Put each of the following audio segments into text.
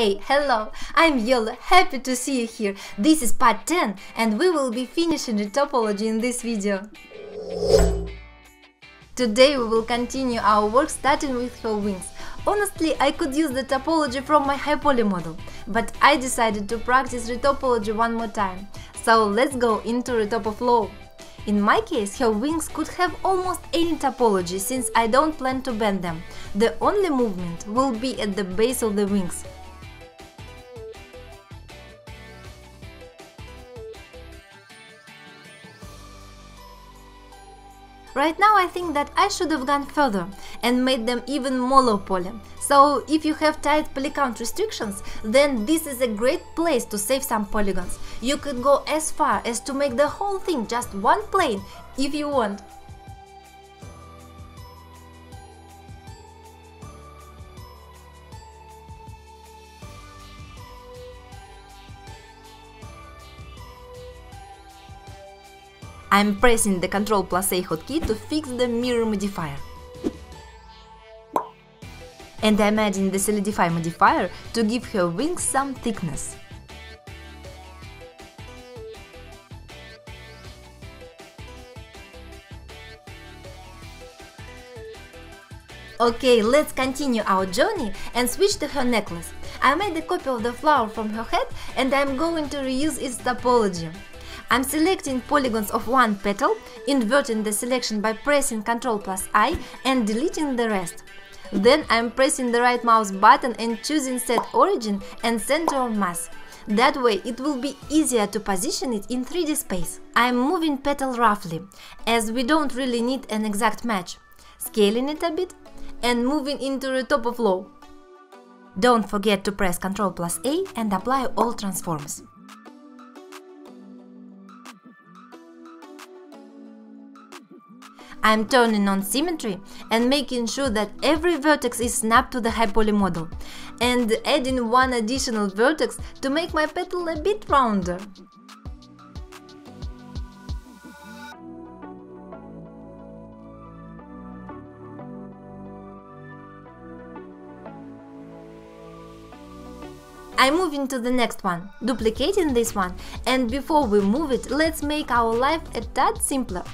Hey, hello, I'm Yola, happy to see you here. This is part 10 and we will be finishing the topology in this video. Today we will continue our work starting with her wings. Honestly, I could use the topology from my high poly model, but I decided to practice retopology one more time. So let's go into retopoflow. In my case, her wings could have almost any topology since I don't plan to bend them. The only movement will be at the base of the wings. Right now I think that I should have gone further and made them even more poly. So if you have tight polycount restrictions, then this is a great place to save some polygons. You could go as far as to make the whole thing just one plane if you want. I'm pressing the Ctrl plus A hotkey to fix the mirror modifier. And I'm adding the solidify modifier to give her wings some thickness. Okay, let's continue our journey and switch to her necklace. I made a copy of the flower from her head and I'm going to reuse its topology. I'm selecting polygons of one petal, inverting the selection by pressing Ctrl plus I and deleting the rest. Then I'm pressing the right mouse button and choosing Set Origin and Center Mass. That way it will be easier to position it in 3D space. I'm moving petal roughly, as we don't really need an exact match, scaling it a bit and moving into retopoflow. Don't forget to press Ctrl plus A and apply all transforms. I'm turning on symmetry and making sure that every vertex is snapped to the high poly model and adding one additional vertex to make my petal a bit rounder. I move into the next one, duplicating this one, and before we move it, let's make our life a tad simpler.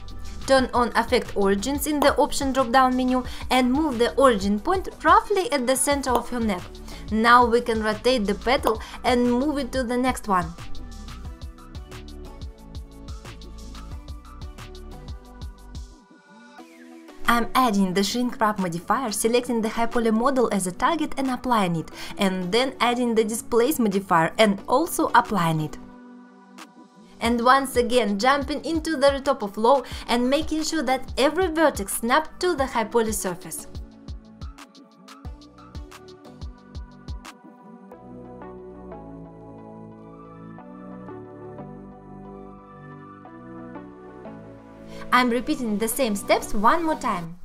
Turn on Affect Origins in the Option drop-down menu and move the origin point roughly at the center of your neck. Now we can rotate the petal and move it to the next one. I'm adding the shrink wrap modifier, selecting the high poly model as a target and applying it, and then adding the displace modifier and also applying it and once again jumping into the retopoflow and making sure that every vertex snapped to the high poly surface. I'm repeating the same steps one more time.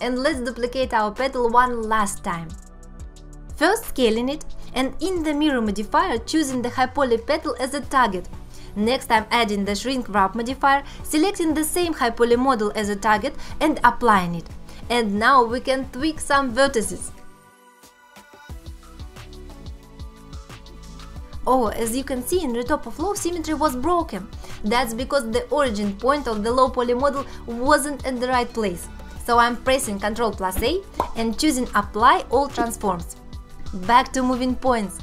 And let's duplicate our petal one last time. First scaling it and in the mirror modifier choosing the high poly petal as a target. Next I'm adding the shrink wrap modifier, selecting the same high poly model as a target and applying it. And now we can tweak some vertices. Oh, as you can see in the top of low symmetry was broken. That's because the origin point of the low poly model wasn't at the right place. So I'm pressing Ctrl plus A and choosing Apply all transforms. Back to moving points.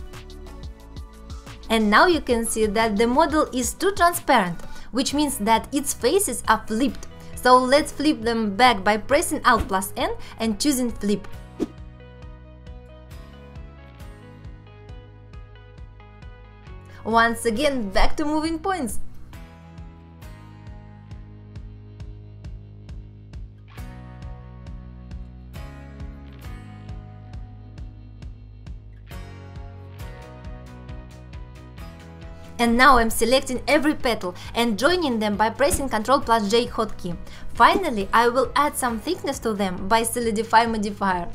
And now you can see that the model is too transparent, which means that its faces are flipped. So let's flip them back by pressing Alt plus N and choosing Flip. Once again, back to moving points. And now I'm selecting every petal and joining them by pressing Ctrl plus J hotkey. Finally, I will add some thickness to them by Solidify modifier.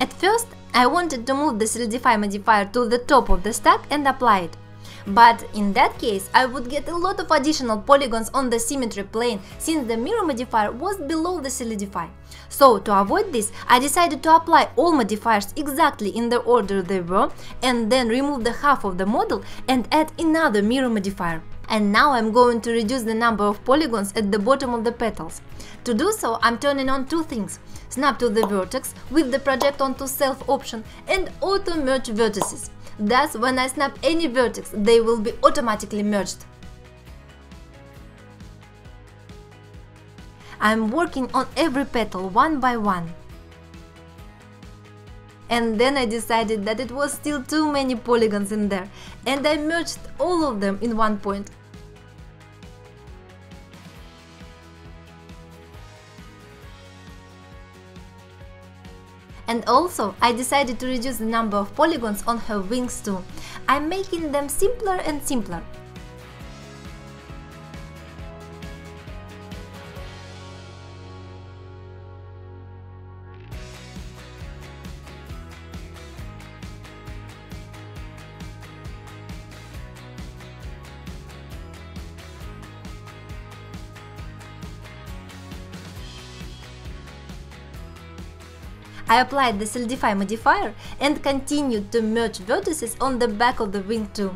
At first, I wanted to move the Solidify modifier to the top of the stack and apply it. But in that case, I would get a lot of additional polygons on the symmetry plane since the mirror modifier was below the solidify. So to avoid this, I decided to apply all modifiers exactly in the order they were and then remove the half of the model and add another mirror modifier. And now I'm going to reduce the number of polygons at the bottom of the petals. To do so, I'm turning on two things. Snap to the vertex with the project onto self option and auto merge vertices. Thus, when I snap any vertex, they will be automatically merged. I'm working on every petal one by one. And then I decided that it was still too many polygons in there, and I merged all of them in one point. And also, I decided to reduce the number of polygons on her wings too. I'm making them simpler and simpler. I applied the Solidify modifier and continued to merge vertices on the back of the wing too.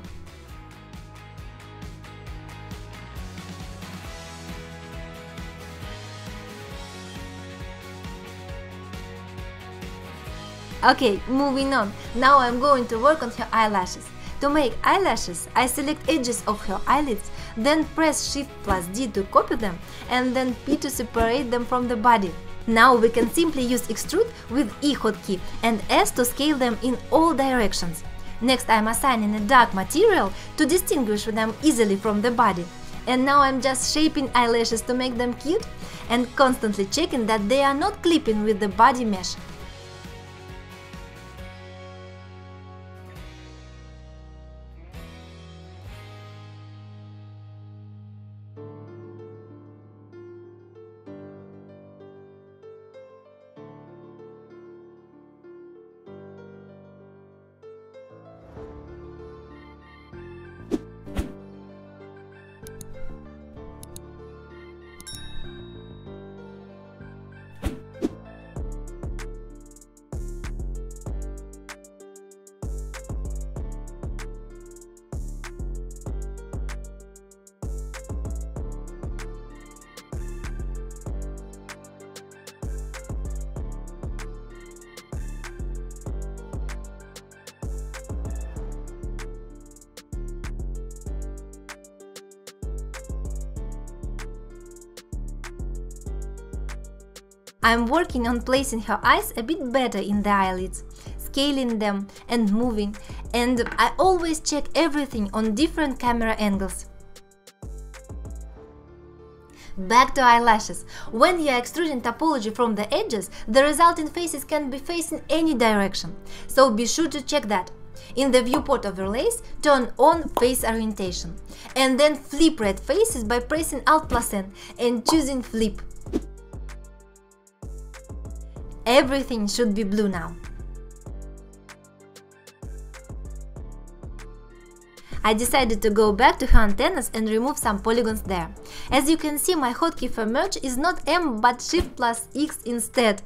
Okay, moving on. Now I'm going to work on her eyelashes. To make eyelashes, I select edges of her eyelids, then press Shift plus D to copy them, and then P to separate them from the body. Now we can simply use extrude with E hotkey and S to scale them in all directions. Next I'm assigning a dark material to distinguish them easily from the body. And now I'm just shaping eyelashes to make them cute and constantly checking that they are not clipping with the body mesh. I'm working on placing her eyes a bit better in the eyelids, scaling them and moving, and I always check everything on different camera angles. Back to eyelashes. When you are extruding topology from the edges, the resulting faces can be facing any direction, so be sure to check that. In the viewport overlays, turn on face orientation, and then flip red faces by pressing Alt plus N and choosing flip. Everything should be blue now. I decided to go back to her antennas and remove some polygons there. As you can see, my hotkey for merge is not M but Shift plus X instead.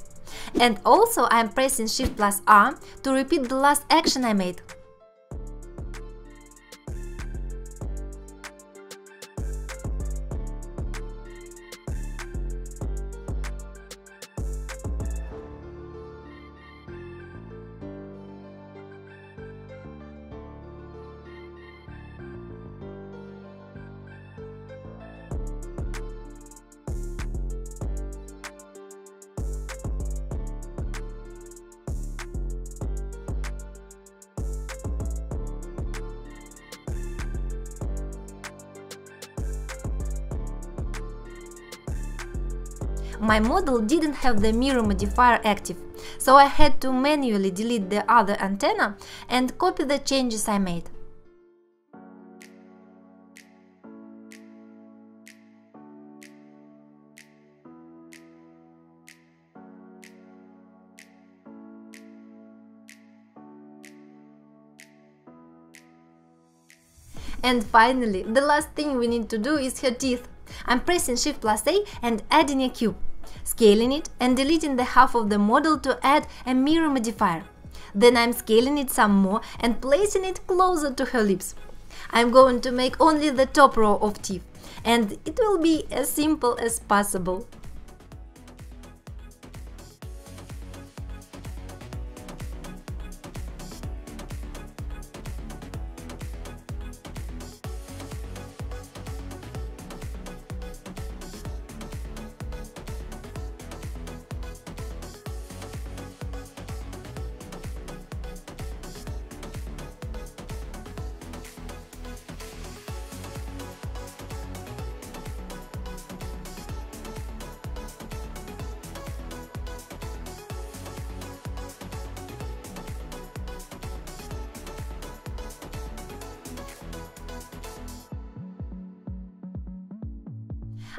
And also I am pressing Shift plus R to repeat the last action I made. My model didn't have the mirror modifier active, so I had to manually delete the other antenna and copy the changes I made. And finally, the last thing we need to do is her teeth. I'm pressing Shift plus A and adding a cube, scaling it and deleting the half of the model to add a mirror modifier. Then I'm scaling it some more and placing it closer to her lips. I'm going to make only the top row of teeth and it will be as simple as possible.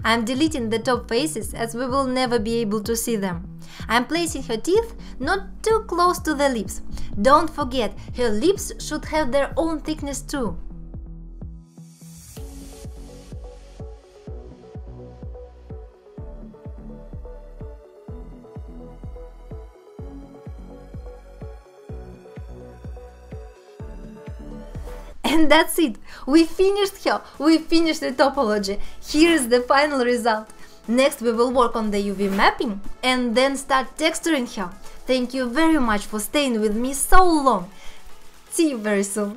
I'm deleting the top faces as we will never be able to see them. I'm placing her teeth not too close to the lips. Don't forget, her lips should have their own thickness too. And that's it. We finished here. We finished the topology. Here is the final result. Next we will work on the UV mapping and then start texturing her. Thank you very much for staying with me so long. See you very soon.